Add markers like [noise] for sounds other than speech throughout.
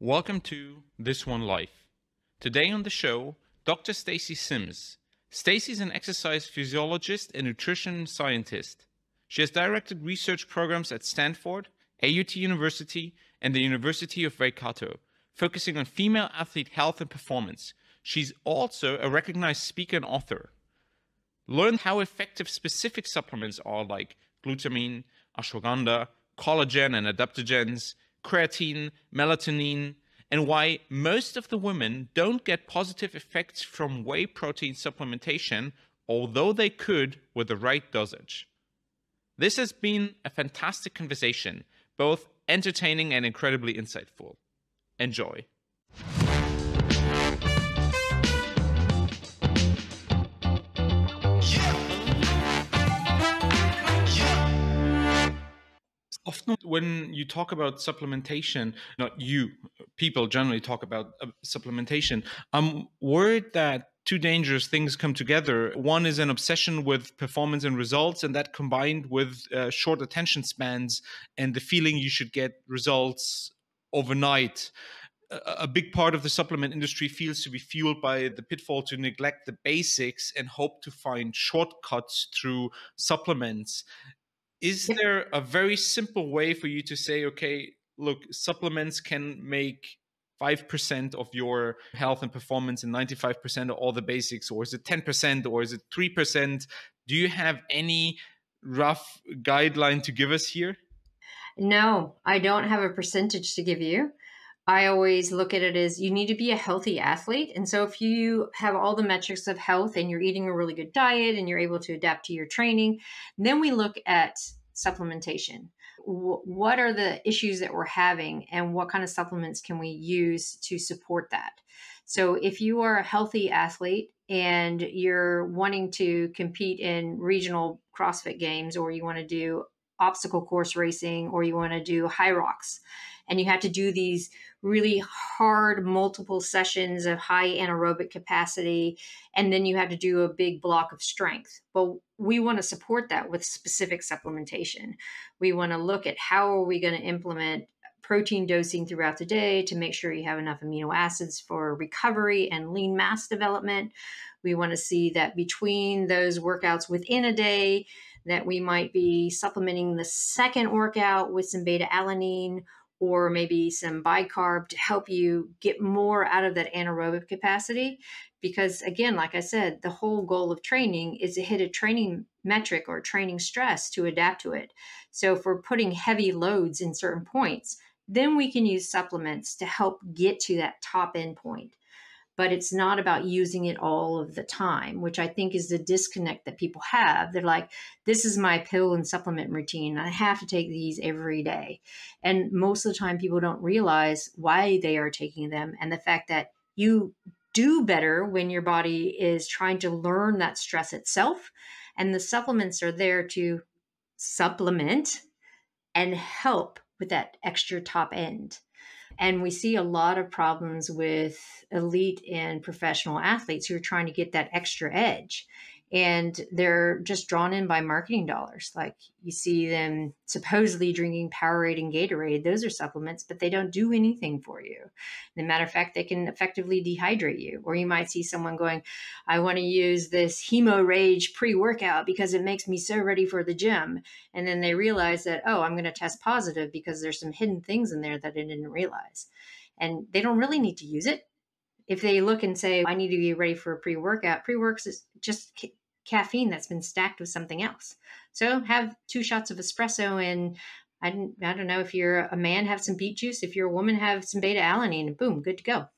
Welcome to This One Life. Today on the show, Dr. Stacy Sims. Stacy is an exercise physiologist and nutrition scientist. She has directed research programs at Stanford, AUT University, and the University of Waikato, focusing on female athlete health and performance. She's also a recognized speaker and author. Learn how effective specific supplements are like glutamine, ashwagandha, collagen and adaptogens, creatine, melatonin, and why most of the women don't get positive effects from whey protein supplementation, although they could with the right dosage. This has been a fantastic conversation, both entertaining and incredibly insightful. Enjoy. Often when you talk about supplementation not you people generally talk about uh, supplementation i'm worried that two dangerous things come together. One is an obsession with performance and results and that combined with uh, short attention spans and the feeling you should get results overnight. A big part of the supplement industry feels to be fueled by the pitfall to neglect the basics and hope to find shortcuts through supplements is there a very simple way for you to say okay look supplements can make 5% of your health and performance and 95% of all the basics or is it 10% or is it 3% do you have any rough guideline to give us here? No i don't have a percentage to give you I always look at it as you need to be a healthy athlete. And so if you have all the metrics of health and you're eating a really good diet and you're able to adapt to your training, then we look at supplementation. What are the issues that we're having and what kind of supplements can we use to support that? So if you are a healthy athlete and you're wanting to compete in regional CrossFit games or you want to do obstacle course racing or you want to do Hyrox and you have to do these really hard multiple sessions of high anaerobic capacity and then you have to do a big block of strength. But we want to support that with specific supplementation. We want to look at how are we going to implement protein dosing throughout the day to make sure you have enough amino acids for recovery and lean mass development. We want to see that between those workouts within a day that we might be supplementing the second workout with some beta alanine or maybe some bicarb to help you get more out of that anaerobic capacity. Because again, like I said, the whole goal of training is to hit a training metric or training stress to adapt to it. So if we're putting heavy loads in certain points, then we can use supplements to help get to that top end point but it's not about using it all of the time, which I think is the disconnect that people have. They're like, this is my pill and supplement routine. I have to take these every day. And most of the time, people don't realize why they are taking them and the fact that you do better when your body is trying to learn that stress itself. And the supplements are there to supplement and help with that extra top end. And we see a lot of problems with elite and professional athletes who are trying to get that extra edge and they're just drawn in by marketing dollars. Like you see them supposedly drinking Powerade and Gatorade; those are supplements, but they don't do anything for you. As a matter of fact, they can effectively dehydrate you. Or you might see someone going, "I want to use this Hemo Rage pre-workout because it makes me so ready for the gym," and then they realize that, "Oh, I'm going to test positive because there's some hidden things in there that I didn't realize." And they don't really need to use it if they look and say, I need to be ready for a pre workout, pre works is just ca- caffeine that's been stacked with something else. So have two shots of espresso and I don't, I don't know if you're a man, have some beet juice. If you're a woman, have some beta alanine and boom, good to go.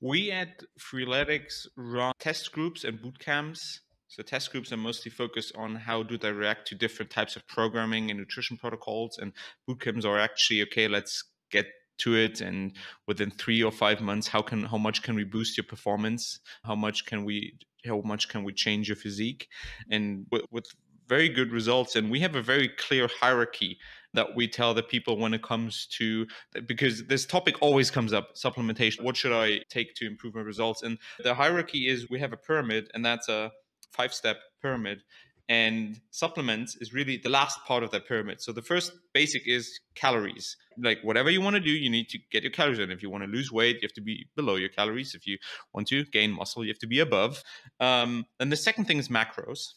We at Freeletics run test groups and boot camps. So test groups are mostly focused on how do they react to different types of programming and nutrition protocols. And boot camps are actually okay. Let's get to it and within three or five months how can how much can we boost your performance? How much can we how much can we change your physique? And with, with very good results and we have a very clear hierarchy that we tell the people when it comes to because this topic always comes up supplementation. What should i take to improve my results? And the hierarchy is we have a pyramid and that's a five step pyramid and supplements is really the last part of that pyramid. So the first basic is calories. Like whatever you want to do, you need to get your calories in. If you want to lose weight, you have to be below your calories. If you want to gain muscle, you have to be above. Um, and the second thing is macros.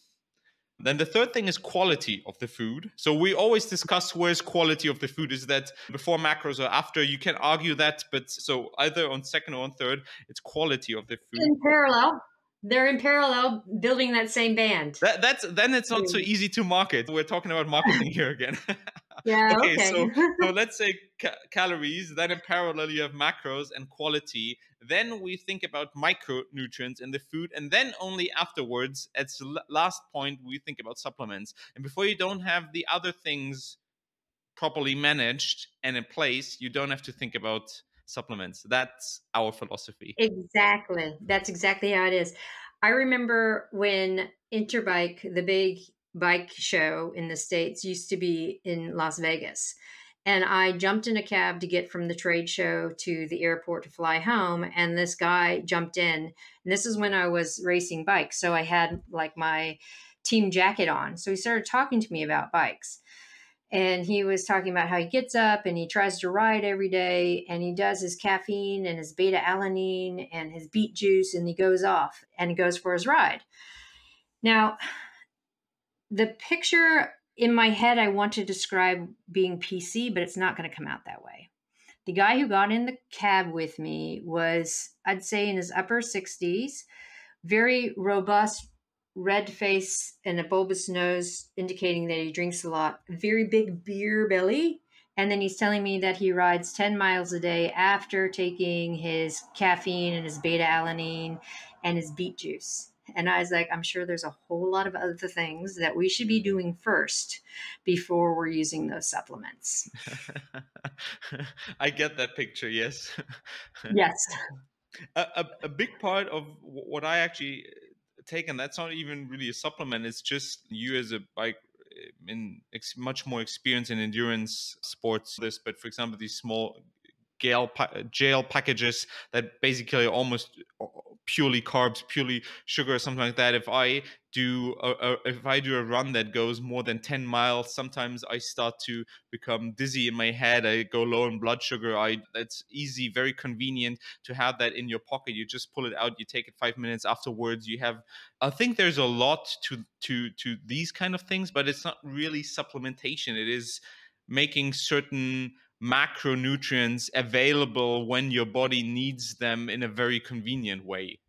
Then the third thing is quality of the food. So we always discuss where's quality of the food. Is that before macros or after? You can argue that, but so either on second or on third, it's quality of the food. In parallel they're in parallel building that same band. That, that's then it's not so hmm. easy to market. We're talking about marketing here again. [laughs] yeah. okay. okay. so so [laughs] let's say ca- calories. Then in parallel you have macros and quality. Then we think about micronutrients in the food, and then only afterwards, at the last point, we think about supplements. And before you don't have the other things properly managed and in place, you don't have to think about supplements. That's our philosophy. Exactly. That's exactly how it is. I remember when Interbike, the big bike show in the States, used to be in Las Vegas. And I jumped in a cab to get from the trade show to the airport to fly home. And this guy jumped in. And this is when I was racing bikes. So I had like my team jacket on. So he started talking to me about bikes and he was talking about how he gets up and he tries to ride every day and he does his caffeine and his beta alanine and his beet juice and he goes off and he goes for his ride. Now the picture in my head i want to describe being pc but it's not going to come out that way. The guy who got in the cab with me was i'd say in his upper 60s very robust red face and a bulbous nose, indicating that he drinks a lot, very big beer belly. And then he's telling me that he rides 10 miles a day after taking his caffeine and his beta alanine and his beet juice. And I was like, I'm sure there's a whole lot of other things that we should be doing first before we're using those supplements. [laughs] I get that picture, yes. [laughs] yes. A, a, a, big part of what I actually taken that's not even really a supplement it's just you as a bike eh, in ex- much more experience in endurance sports this but for example these small gel pa- gel packages that basically almost purely carbs, purely sugar, or something like that. If I do a, a, if I do a run that goes more than 10 miles, sometimes I start to become dizzy in my head. I go low in blood sugar. I that's easy, very convenient to have that in your pocket. You just pull it out, you take it five minutes afterwards. You have I think there's a lot to to to these kind of things, but it's not really supplementation. It is making certain macronutrients available when your body needs them in a very convenient way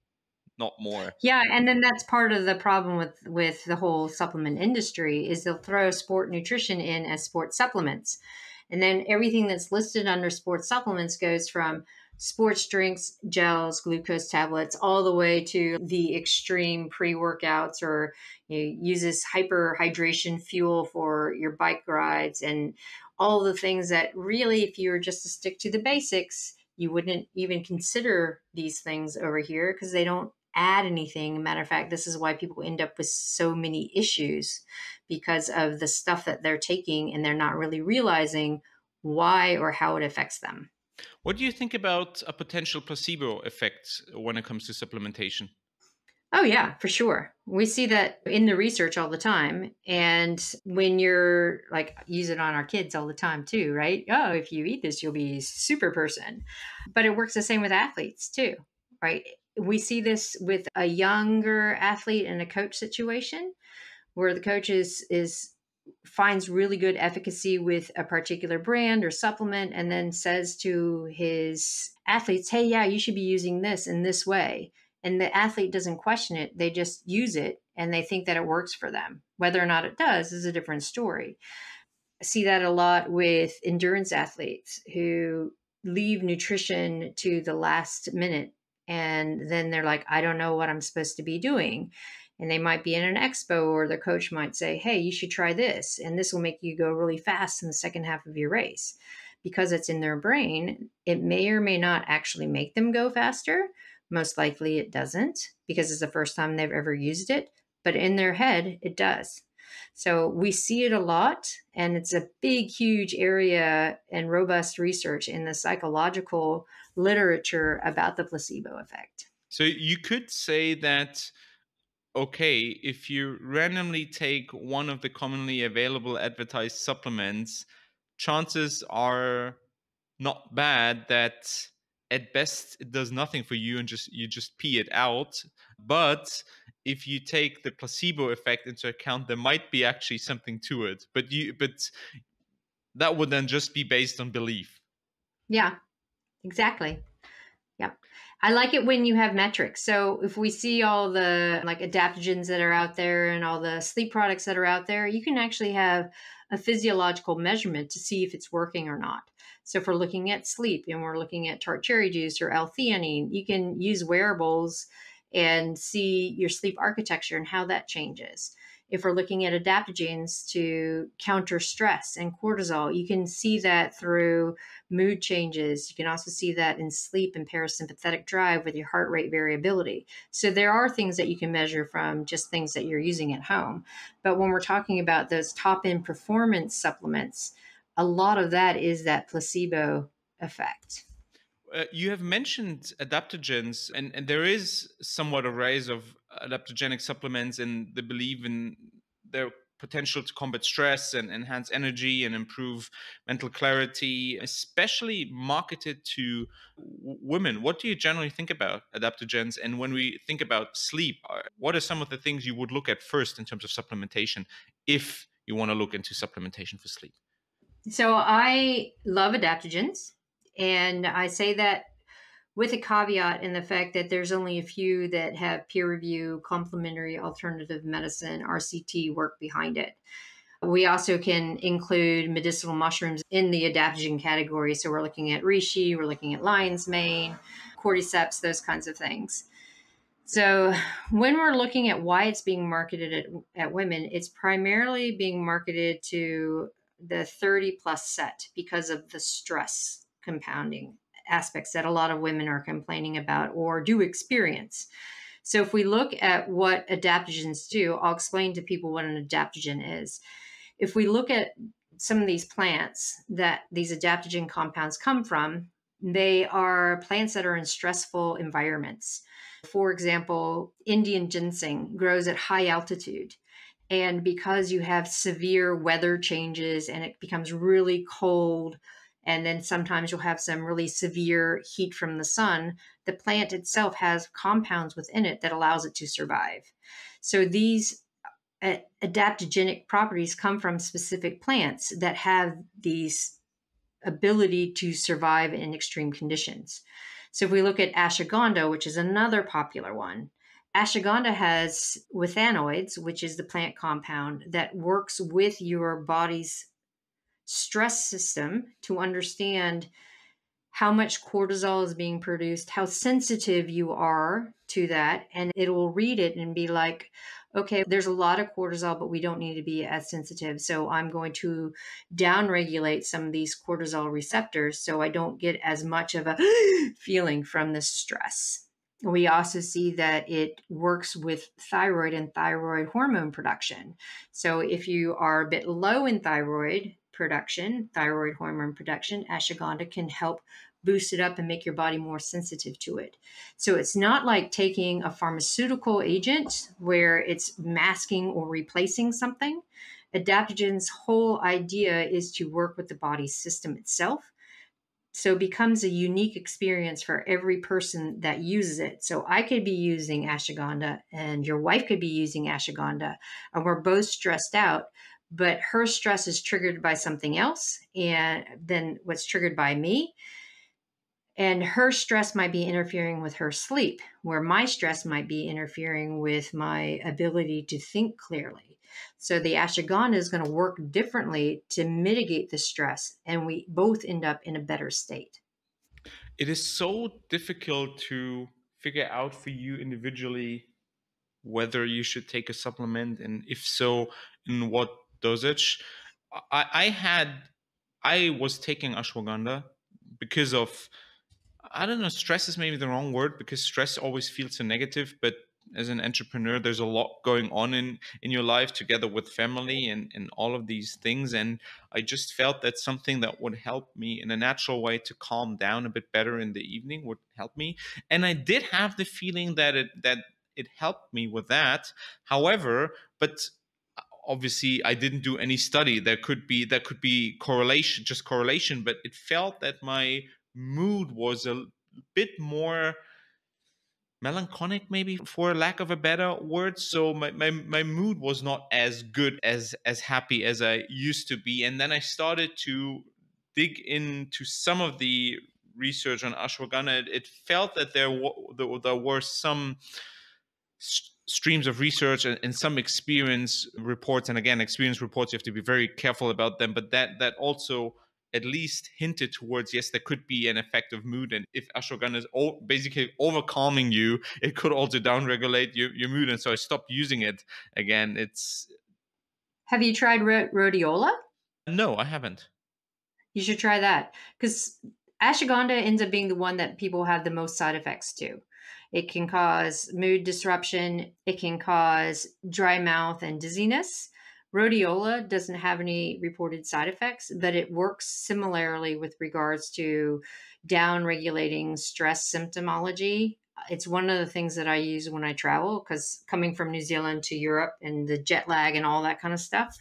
not more. Yeah and then that's part of the problem with with the whole supplement industry is they'll throw sport nutrition in as sports supplements. And then everything that's listed under sports supplements goes from sports drinks gels glucose tablets all the way to the extreme pre-workouts or you know, uses hyper hydration fuel for your bike rides and all the things that really, if you were just to stick to the basics, you wouldn't even consider these things over here because they don't add anything. Matter of fact, this is why people end up with so many issues because of the stuff that they're taking and they're not really realizing why or how it affects them. What do you think about a potential placebo effect when it comes to supplementation? Oh, yeah, for sure. We see that in the research all the time. And when you're like, use it on our kids all the time too, right? Oh, if you eat this, you'll be super person. But it works the same with athletes too, right? We see this with a younger athlete in a coach situation where the coach is, is finds really good efficacy with a particular brand or supplement and then says to his athletes, hey, yeah, you should be using this in this way and the athlete doesn't question it they just use it and they think that it works for them. Whether or not it does is a different story. I see that a lot with endurance athletes who leave nutrition to the last minute and then they're like i don't know what i'm supposed to be doing. And they might be in an expo or their coach might say hey you should try this and this will make you go really fast in the second half of your race. Because it's in their brain it may or may not actually make them go faster most likely it doesn't because it's the first time they've ever used it, but in their head, it does. So we see it a lot, and it's a big, huge area and robust research in the psychological literature about the placebo effect. So you could say that okay, if you randomly take one of the commonly available advertised supplements, chances are not bad that at best it does nothing for you and just you just pee it out. But if you take the placebo effect into account there might be actually something to it. But you but that would then just be based on belief. Yeah exactly. Yeah i like it when you have metrics. So if we see all the like adaptogens that are out there and all the sleep products that are out there you can actually have a physiological measurement to see if it's working or not so if we're looking at sleep and we're looking at tart cherry juice or L-theanine, you can use wearables and see your sleep architecture and how that changes. If we're looking at adaptogens to counter stress and cortisol, you can see that through mood changes. You can also see that in sleep and parasympathetic drive with your heart rate variability. So there are things that you can measure from just things that you're using at home. But when we're talking about those top end performance supplements, a lot of that is that placebo effect. Uh, you have mentioned adaptogens, and, and there is somewhat a rise of adaptogenic supplements and the belief in their potential to combat stress and enhance energy and improve mental clarity, especially marketed to women. What do you generally think about adaptogens? And when we think about sleep, uh, what are some of the things you would look at first in terms of supplementation if you want to look into supplementation for sleep? So I love adaptogens, and I say that with a caveat in the fact that there's only a few that have peer review, complementary alternative medicine, RCT work behind it. We also can include medicinal mushrooms in the adaptogen category. So we're looking at reishi, we're looking at lion's mane, cordyceps, those kinds of things. So when we're looking at why it's being marketed at, at women, it's primarily being marketed to the 30 plus set because of the stress compounding aspects that a lot of women are complaining about or do experience. So, if we look at what adaptogens do, I'll explain to people what an adaptogen is. If we look at some of these plants that these adaptogen compounds come from, they are plants that are in stressful environments. For example, Indian ginseng grows at high altitude. And because you have severe weather changes and it becomes really cold, and then sometimes you'll have some really severe heat from the sun, the plant itself has compounds within it that allows it to survive. So these uh, adaptogenic properties come from specific plants that have these ability to survive in extreme conditions. So if we look at ashwagandha, which is another popular one, ashwagandha has withanolides, which is the plant compound that works with your body's stress system to understand how much cortisol is being produced, how sensitive you are to that, and it will read it and be like, okay, there's a lot of cortisol, but we don't need to be as sensitive. So I'm going to downregulate some of these cortisol receptors so I don't get as much of a [gasps] feeling from the stress. We also see that it works with thyroid and thyroid hormone production. So, if you are a bit low in thyroid production, thyroid hormone production, ashwagandha can help boost it up and make your body more sensitive to it. So, it's not like taking a pharmaceutical agent where it's masking or replacing something. Adaptogen's whole idea is to work with the body's system itself so it becomes a unique experience for every person that uses it. So I could be using ashwagandha and your wife could be using ashwagandha and we're both stressed out, but her stress is triggered by something else and then what's triggered by me. And her stress might be interfering with her sleep, where my stress might be interfering with my ability to think clearly. So the ashwagandha is going to work differently to mitigate the stress, and we both end up in a better state. It is so difficult to figure out for you individually whether you should take a supplement, and if so, in what dosage. I, I had, I was taking ashwagandha because of I don't know, stress is maybe the wrong word because stress always feels so negative, but as an entrepreneur there's a lot going on in in your life together with family and and all of these things and i just felt that something that would help me in a natural way to calm down a bit better in the evening would help me and i did have the feeling that it that it helped me with that. However, but obviously I didn't do any study. There could be there could be correlation, just correlation, but it felt that my mood was a bit more melancholic maybe for lack of a better word. So my, my, my mood was not as good as as happy as i used to be. And then i started to dig into some of the research on ashwagandha. It, it felt that there, w- there were some streams of research and, and, some experience reports and again experience reports you have to be very careful about them but that that also at least hinted towards yes there could be an effect of mood and if ashwagandha is o- basically over calming you it could also downregulate your, your mood and so i stopped using it. Again it's have you tried rhodiola? No i haven't. You should try that because ashwagandha ends up being the one that people have the most side effects to it can cause mood disruption. It can cause dry mouth and dizziness. Rhodiola doesn't have any reported side effects, but it works similarly with regards to down regulating stress symptomology. It's one of the things that I use when I travel because coming from New Zealand to Europe and the jet lag and all that kind of stuff,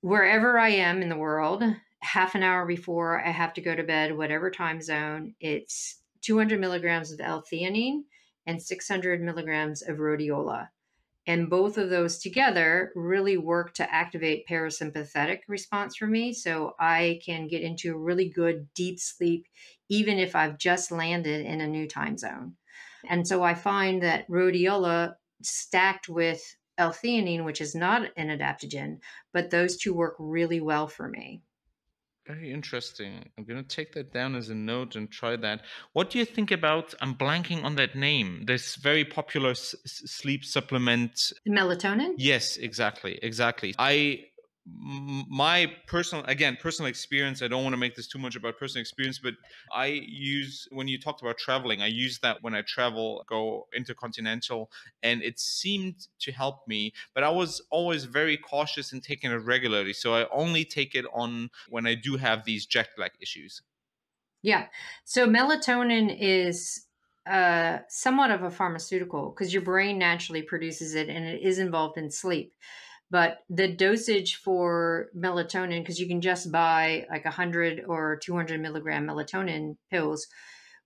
wherever I am in the world, half an hour before I have to go to bed, whatever time zone, it's 200 milligrams of L-theanine and 600 milligrams of rhodiola. And both of those together really work to activate parasympathetic response for me. So I can get into a really good deep sleep, even if I've just landed in a new time zone. And so I find that rhodiola stacked with L-theanine, which is not an adaptogen, but those two work really well for me. Very interesting. I'm going to take that down as a note and try that. What do you think about? I'm blanking on that name. This very popular s- sleep supplement. Melatonin? Yes, exactly. Exactly. I my personal again personal experience i don't want to make this too much about personal experience but i use when you talked about traveling i use that when i travel go intercontinental and it seemed to help me but i was always very cautious in taking it regularly so i only take it on when i do have these jet lag issues. Yeah so melatonin is uh, somewhat of a pharmaceutical because your brain naturally produces it and it is involved in sleep but the dosage for melatonin because you can just buy like 100 or 200 milligram melatonin pills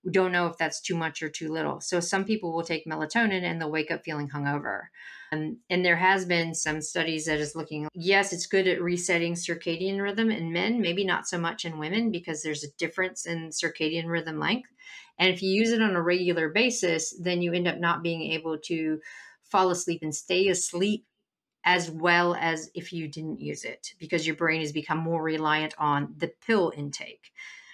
we don't know if that's too much or too little. So some people will take melatonin and they'll wake up feeling hungover. And, and there has been some studies that is looking yes it's good at resetting circadian rhythm in men maybe not so much in women because there's a difference in circadian rhythm length. And if you use it on a regular basis then you end up not being able to fall asleep and stay asleep as well as if you didn't use it because your brain has become more reliant on the pill intake.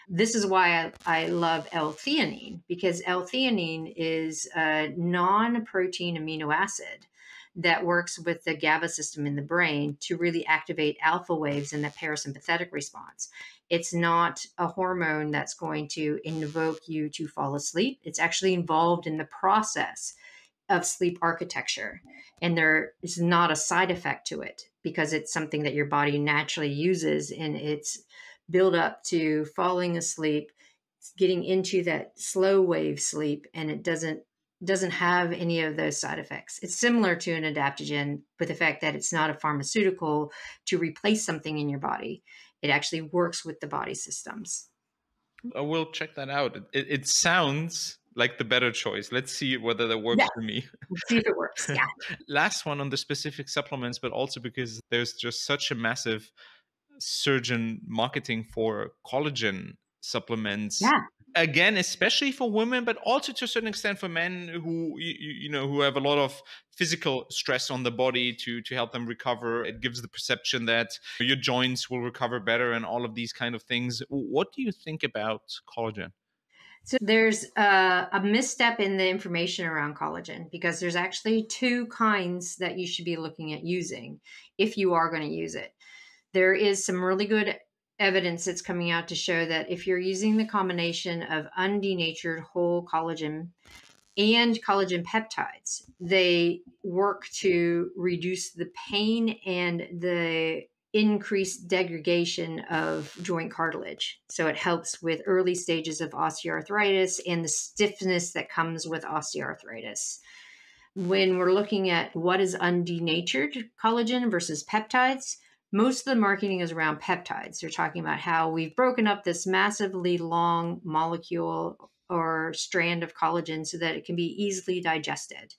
This is why I, I love L-theanine because L-theanine is a non-protein amino acid that works with the GABA system in the brain to really activate alpha waves in the parasympathetic response. It's not a hormone that's going to invoke you to fall asleep. It's actually involved in the process of sleep architecture and there is not a side effect to it because it's something that your body naturally uses in its build up to falling asleep getting into that slow wave sleep and it doesn't doesn't have any of those side effects. It's similar to an adaptogen with the fact that it's not a pharmaceutical to replace something in your body. It actually works with the body systems. I will check that out. It, it sounds like the better choice. Let's see whether that works yeah. for me. Let's see if it works. Yeah. [laughs] Last one on the specific supplements, but also because there's just such a massive surgeon marketing for collagen supplements. Yeah. Again, especially for women, but also to a certain extent for men who you, you know who have a lot of physical stress on the body to to help them recover. It gives the perception that your joints will recover better and all of these kind of things. What do you think about collagen? So there's a, a, misstep in the information around collagen because there's actually two kinds that you should be looking at using if you are going to use it. There is some really good evidence that's coming out to show that if you're using the combination of undenatured whole collagen and collagen peptides, they work to reduce the pain and the increased degradation of joint cartilage. So it helps with early stages of osteoarthritis and the stiffness that comes with osteoarthritis. when we're looking at what is undenatured collagen versus peptides, most of the marketing is around peptides. They're talking about how we've broken up this massively long molecule or strand of collagen so that it can be easily digested.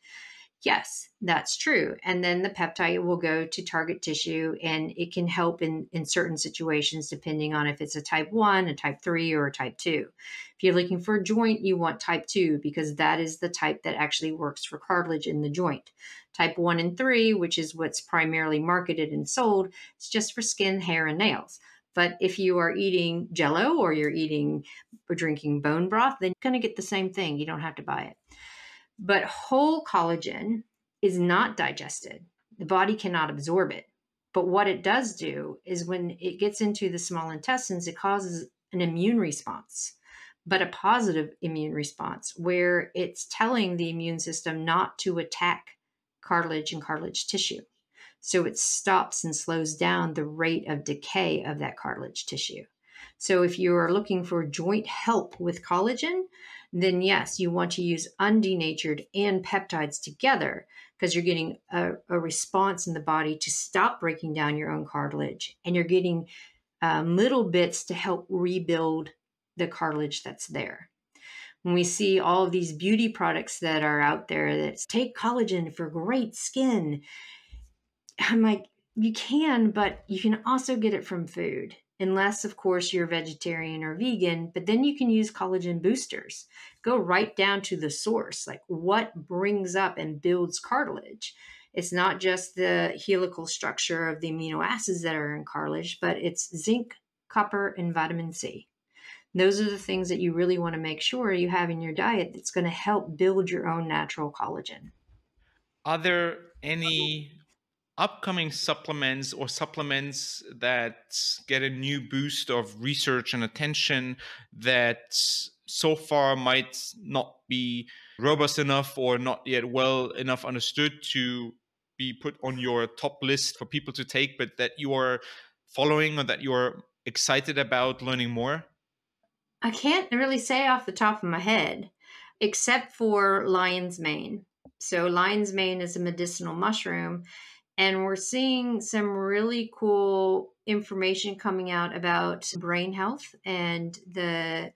Yes, that's true. And then the peptide will go to target tissue and it can help in, in certain situations, depending on if it's a type 1, a type 3, or a type 2. If you're looking for a joint, you want type 2 because that is the type that actually works for cartilage in the joint. Type 1 and 3, which is what's primarily marketed and sold, it's just for skin, hair, and nails. But if you are eating jello or you're eating or drinking bone broth, then you're going to get the same thing. You don't have to buy it. But whole collagen is not digested. The body cannot absorb it. But what it does do is when it gets into the small intestines, it causes an immune response, but a positive immune response where it's telling the immune system not to attack cartilage and cartilage tissue. So it stops and slows down the rate of decay of that cartilage tissue. So if you are looking for joint help with collagen, then yes, you want to use undenatured and peptides together because you're getting a, a, response in the body to stop breaking down your own cartilage and you're getting um, little bits to help rebuild the cartilage that's there. When we see all of these beauty products that are out there that take collagen for great skin, I'm like, you can, but you can also get it from food unless of course you're vegetarian or vegan but then you can use collagen boosters. Go right down to the source like what brings up and builds cartilage. It's not just the helical structure of the amino acids that are in cartilage but it's zinc copper and vitamin c. Those are the things that you really want to make sure you have in your diet that's going to help build your own natural collagen. Are there any upcoming supplements or supplements that get a new boost of research and attention that so far might not be robust enough or not yet well enough understood to be put on your top list for people to take, but that you are following or that you're excited about learning more? I can't really say off the top of my head, except for lion's mane. So, lion's mane is a medicinal mushroom and we're seeing some really cool information coming out about brain health and the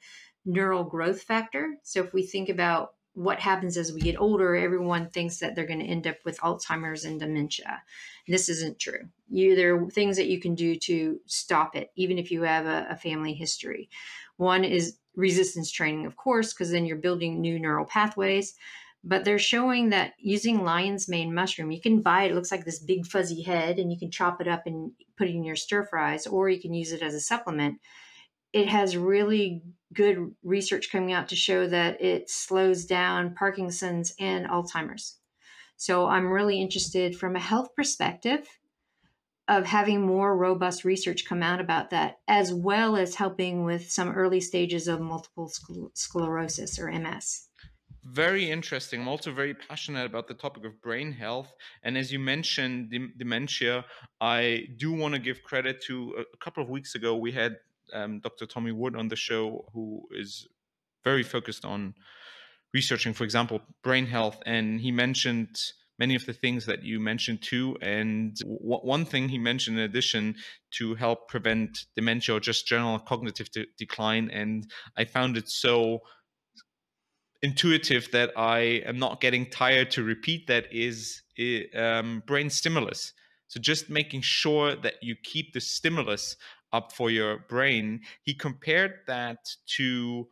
neural growth factor. So, if we think about what happens as we get older, everyone thinks that they're going to end up with Alzheimer's and dementia. This isn't true. You, there are things that you can do to stop it, even if you have a, a family history. One is resistance training, of course, because then you're building new neural pathways but they're showing that using lion's mane mushroom, you can buy it. It looks like this big fuzzy head, and you can chop it up and put it in your stir fries, or you can use it as a supplement. It has really good research coming out to show that it slows down Parkinson's and Alzheimer's. So I'm really interested from a health perspective of having more robust research come out about that, as well as helping with some early stages of multiple sclerosis or MS very interesting. I'm also very passionate about the topic of brain health. And as you mentioned, dementia, I do want to give credit to a, couple of weeks ago, we had um, Dr. Tommy Wood on the show, who is very focused on researching, for example, brain health. And he mentioned many of the things that you mentioned too. And w- one thing he mentioned in addition to help prevent dementia or just general cognitive de- decline. And I found it so intuitive that I am not getting tired to repeat that is um, brain stimulus. So just making sure that you keep the stimulus up for your brain. He compared that to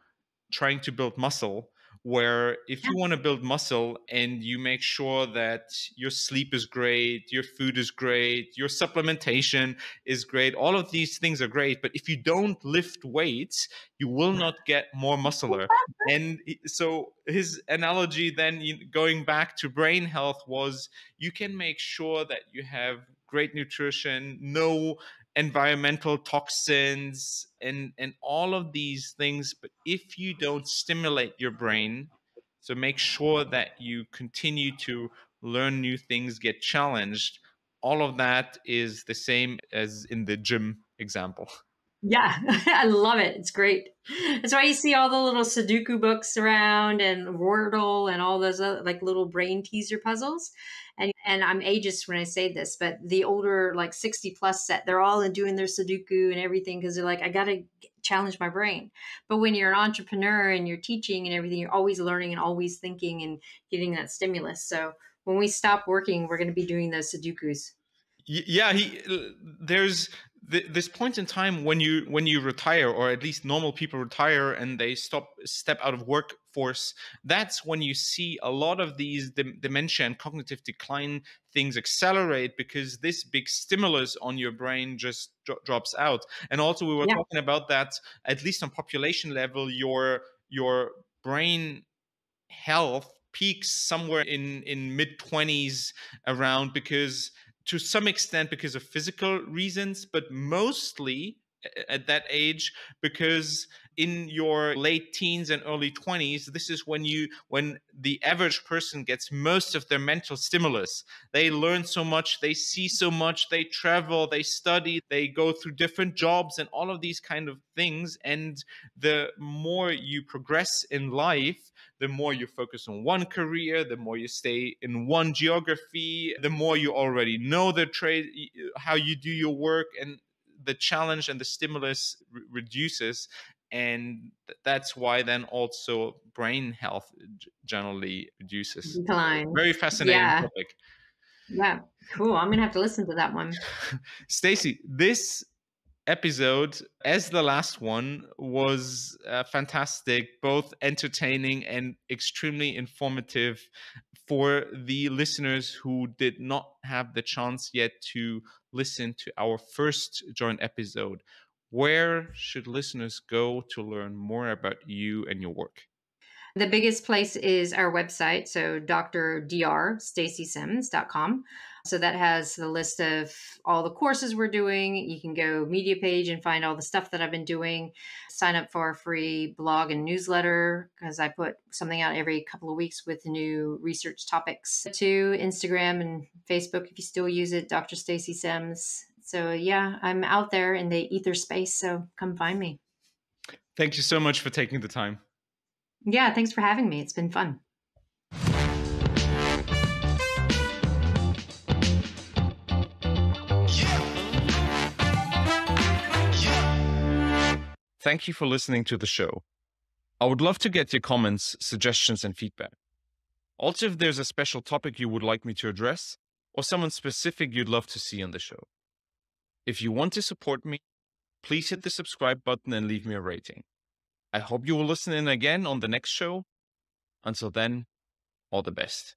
trying to build muscle where if you want to build muscle and you make sure that your sleep is great, your food is great, your supplementation is great, all of these things are great. But if you don't lift weights, you will not get more muscular. And so his analogy then going back to brain health was you can make sure that you have great nutrition, no environmental toxins and and all of these things but if you don't stimulate your brain so make sure that you continue to learn new things get challenged all of that is the same as in the gym example Yeah, [laughs] I love it. It's great. That's why you see all the little Sudoku books around and Wordle and all those other, like little brain teaser puzzles. And and I'm ageist when I say this, but the older like 60 plus set, they're all in doing their Sudoku and everything because they're like, I got to challenge my brain. But when you're an entrepreneur and you're teaching and everything, you're always learning and always thinking and getting that stimulus. So when we stop working, we're going to be doing those Sudokus. Yeah, he uh, there's this point in time when you when you retire or at least normal people retire and they stop step out of workforce that's when you see a lot of these dementia and cognitive decline things accelerate because this big stimulus on your brain just dro- drops out and also we were yeah. talking about that at least on population level your your brain health peaks somewhere in in mid 20s around because to some extent because of physical reasons, but mostly at that age because in your late teens and early 20s this is when you when the average person gets most of their mental stimulus. They learn so much they see so much they travel they study they go through different jobs and all of these kind of things. And the more you progress in life the more you focus on one career the more you stay in one geography the more you already know the trade how you do your work and the challenge and the stimulus re- reduces and that's why then also brain health generally reduces. Decline. Very fascinating yeah. topic. Yeah. Cool i'm gonna have to listen to that one. [laughs] Stacy this episode as the last one was uh, fantastic both entertaining and extremely informative for the listeners who did not have the chance yet to listen to our first joint episode, where should listeners go to learn more about you and your work? The biggest place is our website, so drdrstacysims.com. So that has the list of all the courses we're doing. You can go media page and find all the stuff that I've been doing. Sign up for a free blog and newsletter because I put something out every couple of weeks with new research topics. To Instagram and Facebook if you still use it, Dr. Stacy Sims. So yeah, I'm out there in the ether space. So come find me. Thank you so much for taking the time. Yeah, thanks for having me. It's been fun. Thank you for listening to the show. I would love to get your comments, suggestions, and feedback. Also, if there's a special topic you would like me to address, or someone specific you'd love to see on the show. If you want to support me, please hit the subscribe button and leave me a rating. I hope you will listen in again on the next show. Until then, all the best.